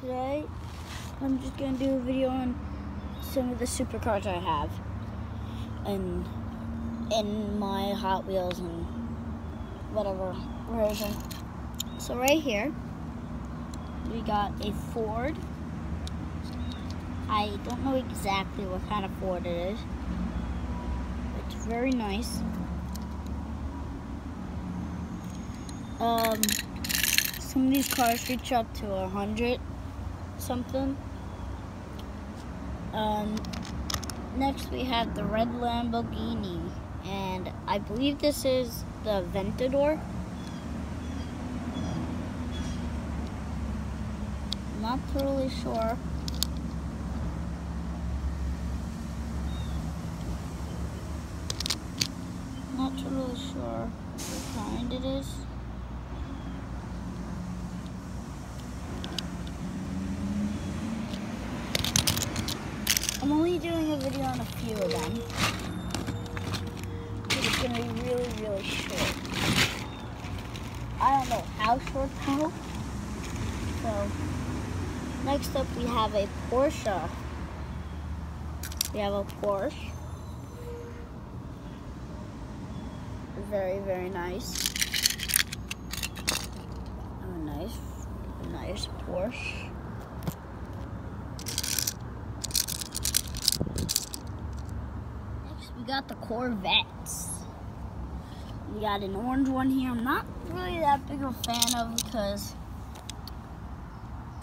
Today, I'm just gonna do a video on some of the supercars I have, and in my Hot Wheels and whatever version. So right here, we got a Ford. I don't know exactly what kind of Ford it is. It's very nice. Um, some of these cars reach up to a hundred something. Um, next we have the red Lamborghini, and I believe this is the Aventador. Not totally sure. Not totally sure what kind it is. I'm only doing a video on a few of them. It's gonna be really, really short. I don't know how short though. So, next up we have a Porsche. We have a Porsche. Very, very nice. A nice, nice Porsche. Next, we got the Corvettes. We got an orange one here. I'm not really that big of a fan of because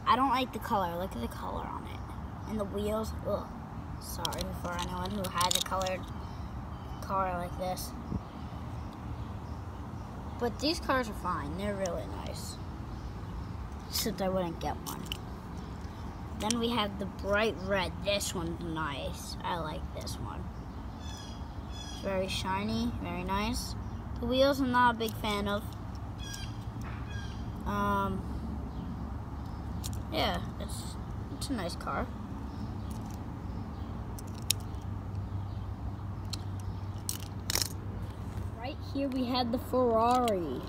I don't like the color. Look at the color on it. And the wheels. Ugh. Sorry for anyone who has a colored car like this. But these cars are fine. They're really nice. Except I wouldn't get one. Then we have the bright red. This one's nice. I like this one. Very shiny, very nice. The wheels I'm not a big fan of. Um, yeah, it's it's a nice car. Right here we had the Ferrari.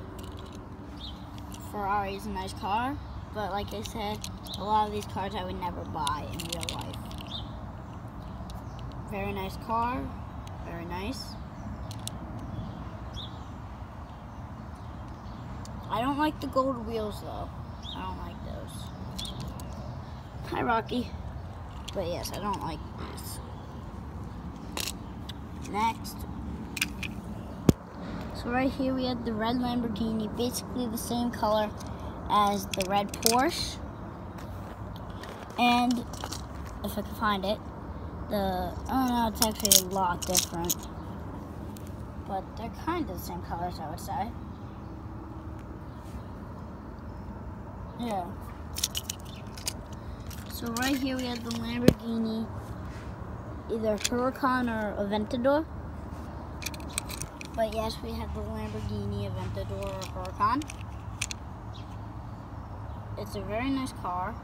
Ferrari is a nice car, but like I said, a lot of these cars I would never buy in real life. Very nice car, very nice. I don't like the gold wheels though. I don't like those. Hi Rocky. But yes, I don't like these. Next. So right here we have the red Lamborghini, basically the same color as the red Porsche. And if I can find it, the, oh no, it's actually a lot different. But they're kind of the same colors, I would say. Yeah. So right here we have the Lamborghini, either Huracan or Aventador. But yes, we have the Lamborghini Aventador or Huracan. It's a very nice car.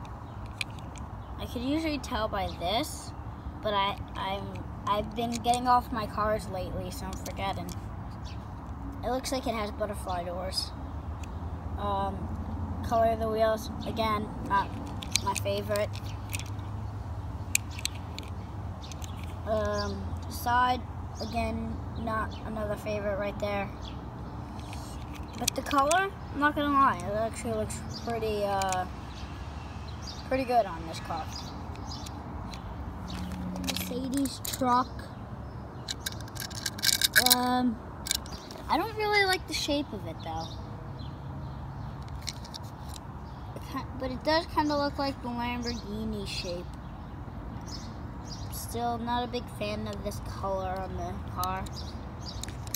I could usually tell by this, but I, I'm I've been getting off my cars lately, so I'm forgetting. It looks like it has butterfly doors. Um, color of the wheels, again, not my favorite. Um, side, again, not another favorite right there. But the color, I'm not gonna lie, it actually looks pretty, uh, pretty good on this car. Mercedes truck. Um, I don't really like the shape of it though. but it does kind of look like the Lamborghini shape. Still not a big fan of this color on the car.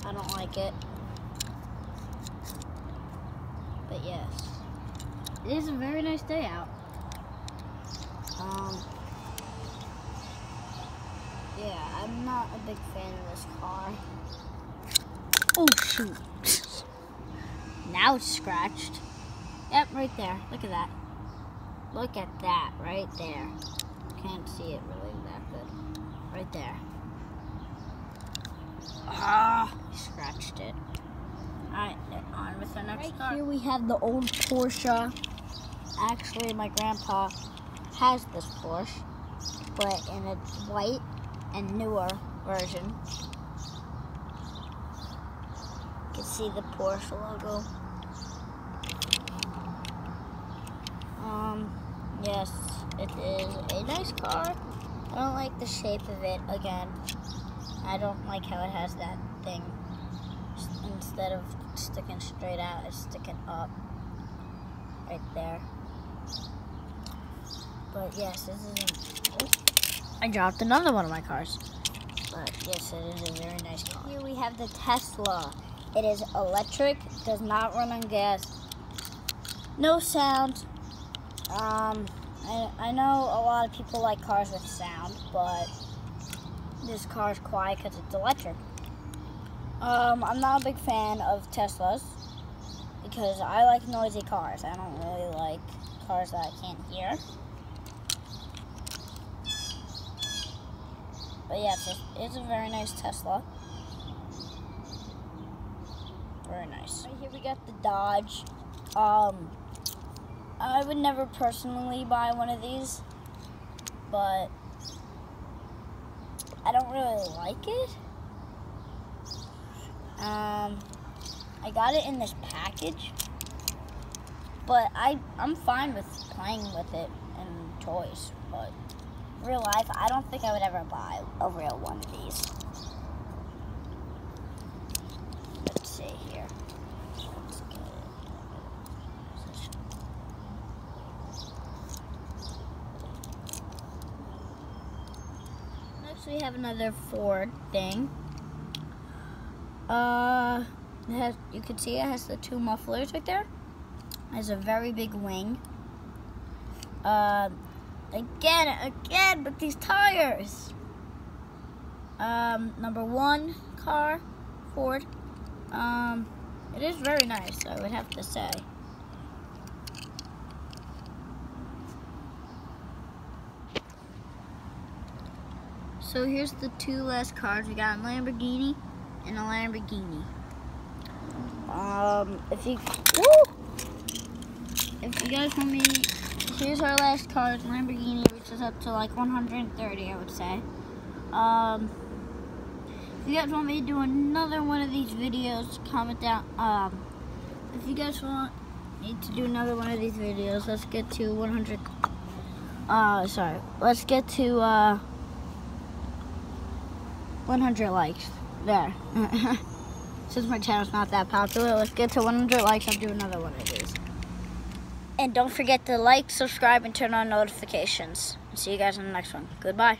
I don't like it. But yes, it is a very nice day out. Um, yeah, I'm not a big fan of this car. Oh shoot. now it's scratched. Yep, right there. Look at that. Look at that right there. Can't see it really that good. Right there. Ah, scratched it. Alright, on with the next right car. Here we have the old Porsche. Actually, my grandpa has this Porsche, but in a white and newer version. You can see the Porsche logo. Um, yes, it is a nice car. I don't like the shape of it again. I don't like how it has that thing. Instead of sticking straight out, it's sticking up right there. But yes, this is I dropped another one of my cars. But yes, it is a very nice car. Here we have the Tesla. It is electric, does not run on gas, no sound. Um, I, I know a lot of people like cars with sound, but this car is quiet because it's electric. Um, I'm not a big fan of Teslas because I like noisy cars. I don't really like cars that I can't hear. But yes, it's a very nice Tesla. Very nice. Right here we got the Dodge. Um, I would never personally buy one of these, but I don't really like it. Um, I got it in this package, but I, I'm fine with playing with it and toys, but real life, I don't think I would ever buy a real one of these. Let's see here. Next we have another Ford thing. Uh, has, you can see it has the two mufflers right there. It has a very big wing. Uh, again, again, but these tires. Um, number one car, Ford. Um, it is very nice, I would have to say. So here's the two last cars. We got a Lamborghini and a Lamborghini. Um, if you, woo! if you guys want me here's our last card, Lamborghini, which is up to like 130, I would say. Um, if you guys want me to do another one of these videos, comment down. Um, if you guys want me to do another one of these videos, let's get to 100. Uh, sorry, let's get to uh, 100 likes. There. Since my channel's not that popular, let's get to 100 likes. I'll do another one of these. And don't forget to like, subscribe, and turn on notifications. See you guys in the next one. Goodbye.